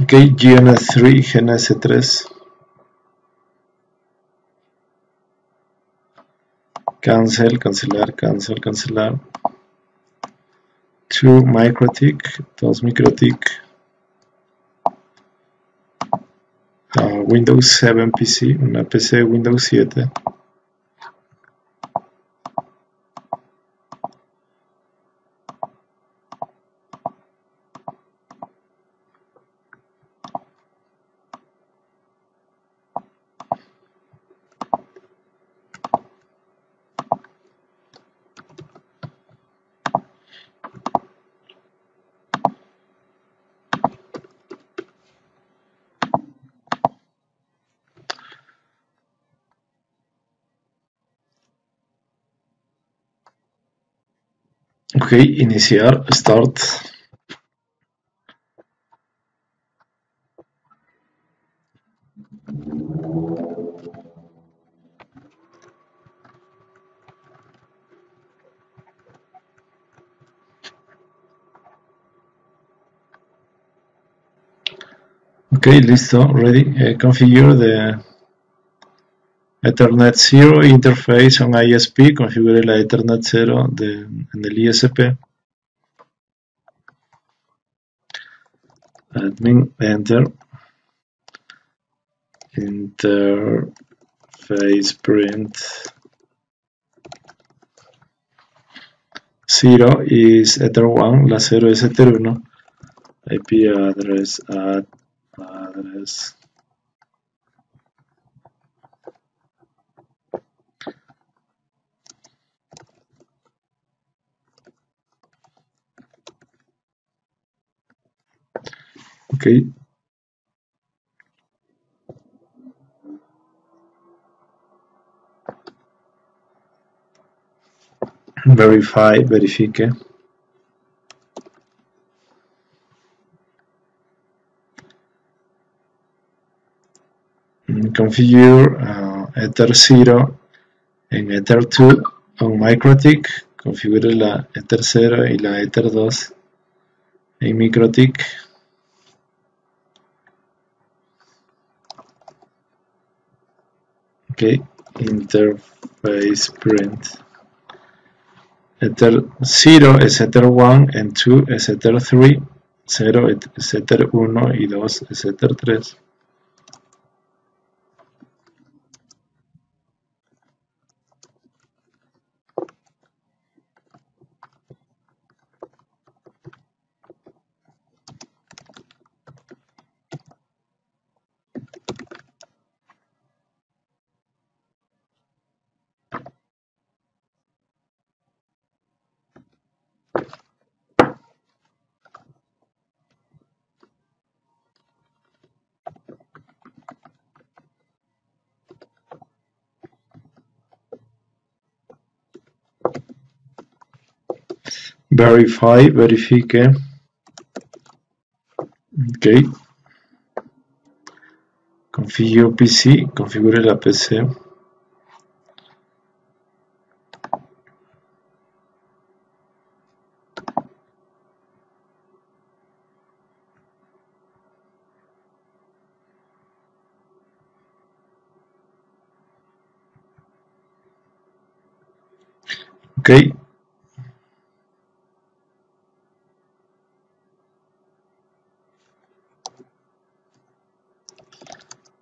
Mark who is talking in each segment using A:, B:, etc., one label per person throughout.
A: Ok, GNS3, GNS3. Cancel, cancelar, cancel, cancelar. 2 MikroTik, 2 MikroTik. Uh, Windows 7 PC, una PC Windows 7. Ok, iniciar, start. Ok, listo, ready. Uh, configure the Ethernet 0 interface on ISP. Configure la Ethernet 0 de, en el ISP. Admin, enter. Interface print 0 is Ether 1, la 0 es Ether 1. IP address at address verify verifique. Configure uh, Ether 0 en Ether 2 on MikroTik, configure la Ether 0 y la Ether 2 en MikroTik. Interface print. Ether 0 es Ether 1 and 2 es Ether 3, 0 es Ether 1 y 2 es Ether 3. Verify, verifique. Ok. Configure PC, configure la PC. Ok,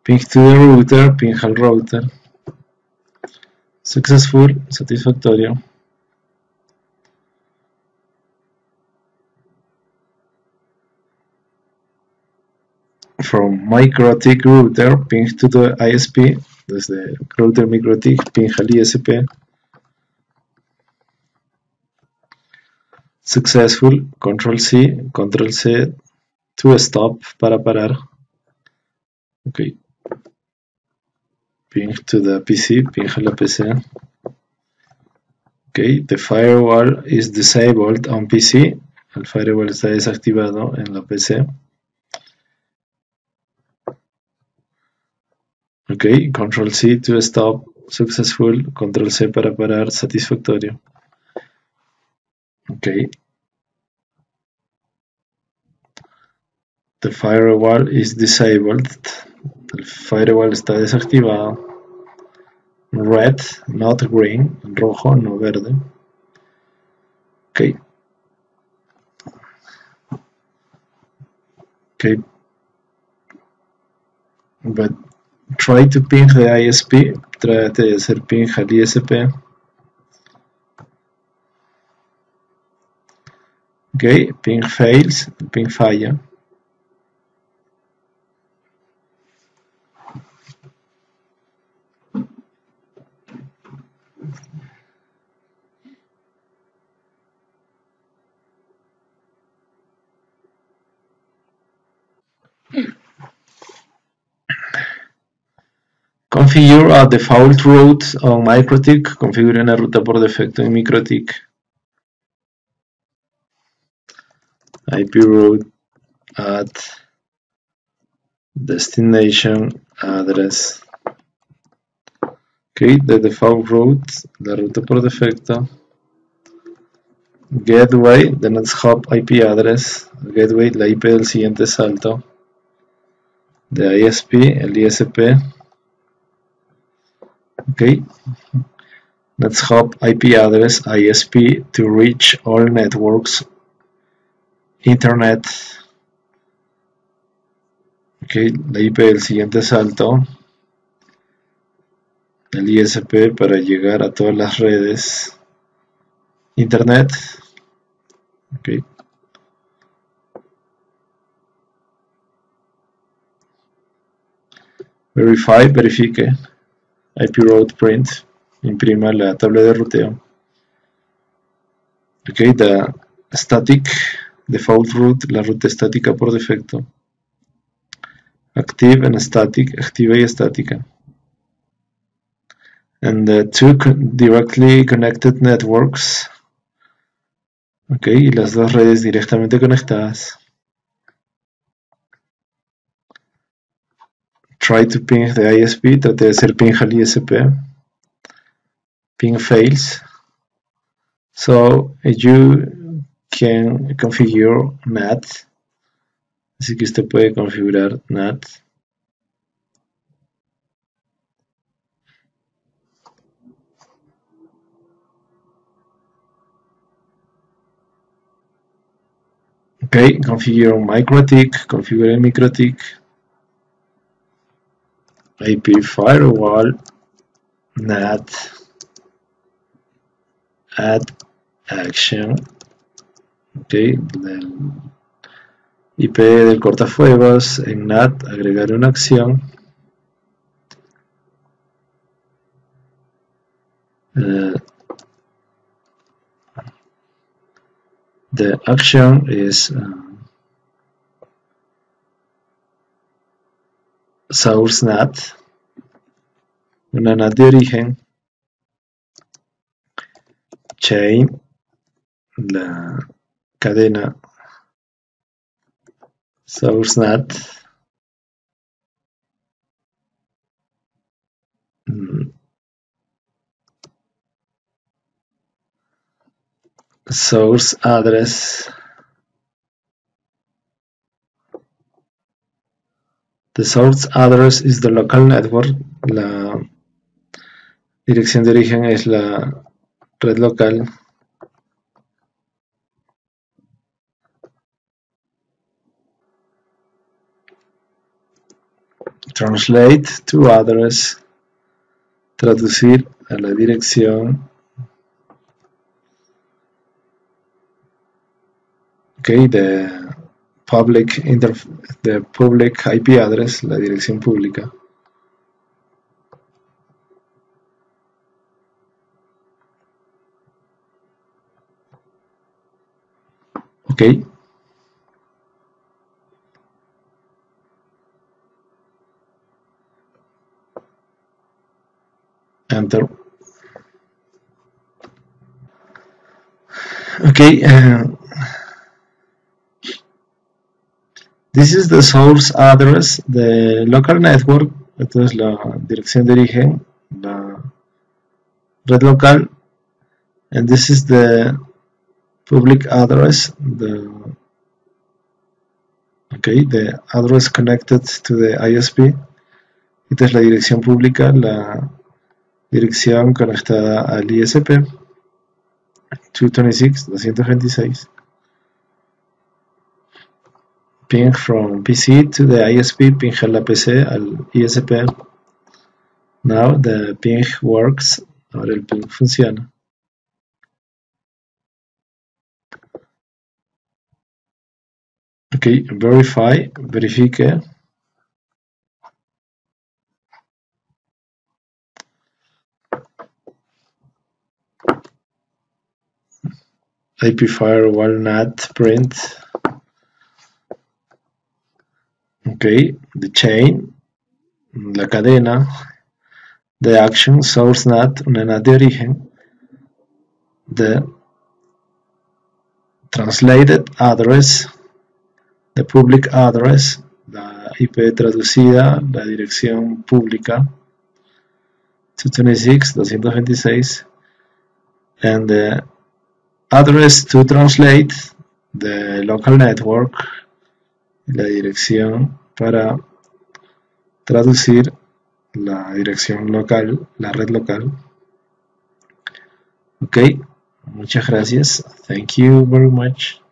A: Ping to the router, ping al router. Successful, satisfactorio. From MikroTik router, ping to the ISP. Desde router MikroTik, ping al ISP. Successful, control C, control C, to stop, para parar. Ok. Ping to the PC, ping a la PC. Ok, the firewall is disabled on PC. El firewall está desactivado en la PC. Ok, control C to stop, successful, control C para parar, satisfactorio. Ok. The firewall is disabled. El firewall está desactivado. Red, not green. Rojo, no verde. Ok. Ok. But try to ping the ISP. Trate de hacer ping al ISP. Ok, ping fails, ping falla. Configure a default route on MikroTik. Configure una ruta por defecto en MikroTik. IP route at destination address. Ok, the default route, la ruta por defecto. Gateway, the next hop IP address. Gateway, la IP del siguiente salto. De ISP, el ISP. Ok. Let's hop IP address ISP to reach all networks Internet. Ok, la IP del siguiente salto. El ISP para llegar a todas las redes. Internet. Ok. Verify, verifique. IP route print. Imprima la tabla de ruteo. Ok, the static default route, la ruta estática por defecto. Active and static, activa y estática. And the two directly connected networks. Ok, y las dos redes directamente conectadas. Try to ping the ISP, trate de hacer ping al ISP. Ping fails. So you can configure NAT. Así que usted puede configurar NAT. Ok, configure MikroTik, configure MikroTik. IP firewall, NAT, add action, ok, del IP del cortafuegos, en NAT agregar una acción, uh, the action is uh, source NAT, una NAT de origen, chain, la cadena. Source NAT, mm, source address The source address is the local network. La dirección de origen es la red local. Translate to address. Traducir a la dirección. Ok, de public the public IP address, la dirección pública. Ok. Enter. Ok. Uh, This is the source address, the local network, esto es la dirección de origen, la red local, and this is the public address, the okay the address connected to the ISP esta es la dirección pública la dirección conectada al ISP 226 226 ping from PC to the ISP ping la PC al ISP now the ping works ahora el ping funciona. Ok verify verifique. IP firewall NAT print ok the chain la cadena the action source NAT una NAT de origen the translated address the public address la IP traducida la dirección pública 226 226 and the address to translate the local network la dirección para traducir la dirección local, la red local. Ok, muchas gracias. Thank you very much.